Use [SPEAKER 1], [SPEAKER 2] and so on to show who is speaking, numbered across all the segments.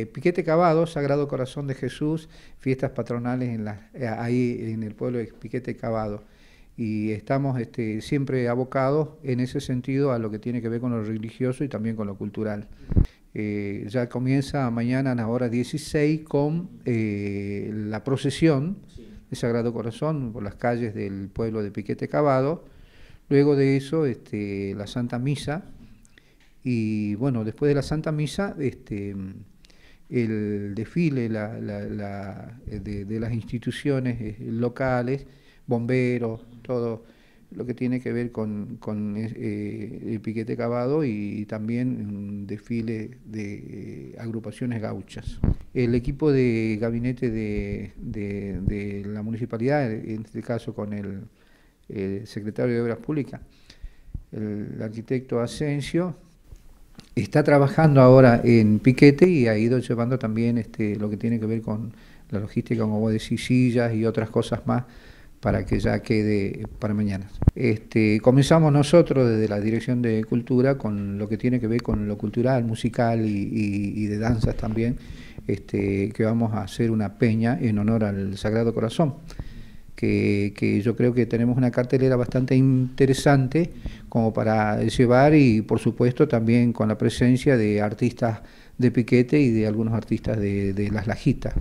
[SPEAKER 1] eh, Piquete Cavado, Sagrado Corazón de Jesús, fiestas patronales en la, eh, ahí en el pueblo de Piquete Cavado. Y estamos este, siempre abocados en ese sentido a lo que tiene que ver con lo religioso y también con lo cultural. Eh, ya comienza mañana a la hora 16 con la procesión de Sagrado Corazón por las calles del pueblo de Piquete Cavado. Luego de eso, este, la Santa Misa. Y bueno, después de la Santa Misa, este, el desfile de, las instituciones eh, locales, bomberos, todo lo que tiene que ver con, eh, el piquete cavado y, también un desfile de eh, agrupaciones gauchas. El equipo de gabinete de, la municipalidad, en este caso con el, secretario de Obras Públicas, el arquitecto Asensio, está trabajando ahora en piquete y ha ido llevando también este, lo que tiene que ver con la logística, como vos decís, sillas y otras cosas más para que ya quede para mañana. Este, comenzamos nosotros desde la Dirección de Cultura con lo que tiene que ver con lo cultural, musical y, de danzas también, este, que vamos a hacer una peña en honor al Sagrado Corazón. Que, yo creo que tenemos una cartelera bastante interesante como para llevar y por supuesto también con la presencia de artistas de Piquete y de algunos artistas de, Las Lajitas.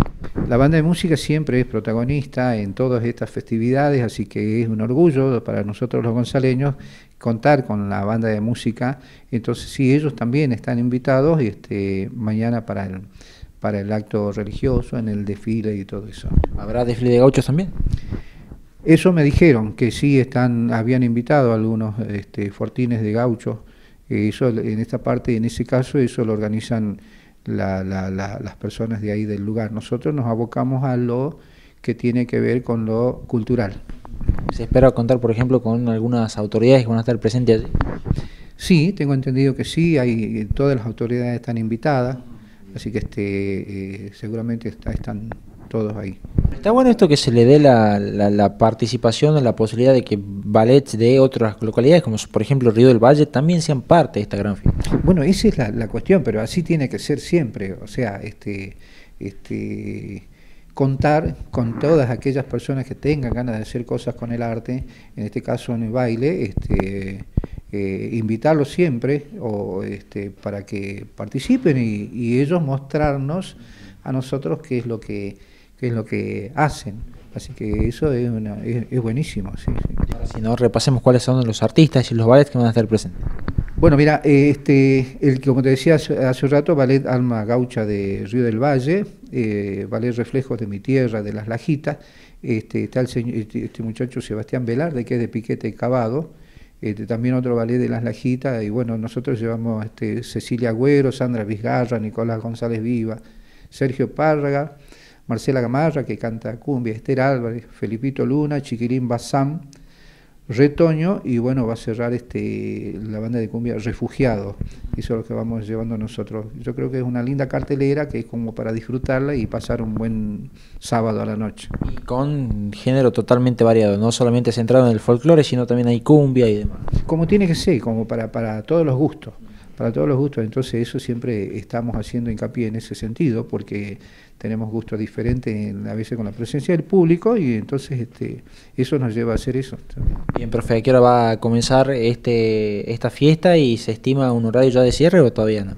[SPEAKER 1] La banda de música siempre es protagonista en todas estas festividades, así que es un orgullo para nosotros los gonzaleños contar con la banda de música. Entonces sí, ellos también están invitados este, mañana para el, para el acto religioso, en el desfile y todo eso.
[SPEAKER 2] ¿Habrá desfile de gauchos también?
[SPEAKER 1] Eso me dijeron, que sí están, habían invitado a algunos este, fortines de gauchos eso, en esta parte, en ese caso, eso lo organizan las personas de ahí del lugar. Nosotros nos abocamos a lo que tiene que ver con lo cultural.
[SPEAKER 2] ¿Se espera contar, por ejemplo, con algunas autoridades que van a estar presentes allí?
[SPEAKER 1] Sí, tengo entendido que sí, hay, todas las autoridades están invitadas, así que este, eh, seguramente están todos ahí.
[SPEAKER 2] Está bueno esto que se le dé la, la, participación, la posibilidad de que ballets de otras localidades, como por ejemplo Río del Valle, también sean parte de esta gran fiesta.
[SPEAKER 1] Bueno, esa es la, cuestión, pero así tiene que ser siempre. O sea, este, este, contar con todas aquellas personas que tengan ganas de hacer cosas con el arte, en este caso en el baile, este, eh, invitarlos siempre o, este, para que participen y, y ellos mostrarnos a nosotros qué es lo que qué es lo que hacen. Así que eso es, es, buenísimo. Sí,
[SPEAKER 2] Si no, repasemos cuáles son los artistas y los ballets que van a estar presentes.
[SPEAKER 1] Bueno, mira, este, el como te decía hace, un rato, Ballet Alma Gaucha de Río del Valle, eh, Ballet Reflejos de mi Tierra, de Las Lajitas, este, está el señor, este, este, muchacho Sebastián Velarde, que es de Piquete Cavado, este, también otro ballet de Las Lajitas, y bueno, nosotros llevamos este, Cecilia Agüero, Sandra Vizgarra, Nicolás González Viva, Sergio Párraga, Marcela Gamarra, que canta cumbia, Esther Álvarez, Felipito Luna, Chiquirín Bazán, Retoño, y bueno, va a cerrar este, la banda de cumbia Refugiado. Eso es lo que vamos llevando nosotros. Yo creo que es una linda cartelera que es como para disfrutarla y pasar un buen sábado a la noche.
[SPEAKER 2] Y con género totalmente variado, no solamente centrado en el folclore, sino también hay cumbia y demás.
[SPEAKER 1] Como tiene que ser, como para, para todos los gustos para todos los gustos. Entonces eso siempre estamos haciendo hincapié en ese sentido, porque tenemos gustos diferentes a veces con la presencia del público y entonces este, eso nos lleva a hacer eso.
[SPEAKER 2] Bien, profe, ¿a qué hora va a comenzar este, esta fiesta y se estima un horario ya de cierre o todavía no?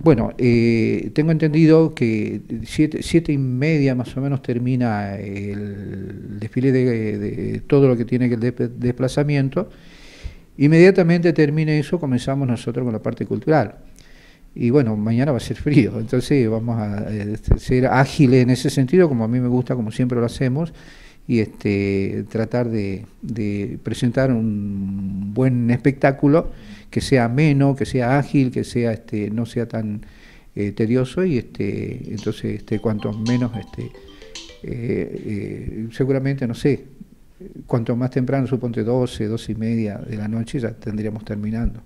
[SPEAKER 1] Bueno, eh, tengo entendido que siete, siete, y media más o menos termina el desfile de, de todo lo que tiene que el desplazamiento Inmediatamente termine eso, comenzamos nosotros con la parte cultural. Y bueno, mañana va a ser frío, entonces vamos a este, ser ágiles en ese sentido, como a mí me gusta, como siempre lo hacemos, y este, tratar de, presentar un buen espectáculo que sea ameno, que sea ágil, que sea este, no sea tan eh, tedioso y este, entonces este, cuanto menos este, eh, eh, seguramente, no sé, cuanto más temprano, suponte 12, 12 y media de la noche, ya tendríamos terminando.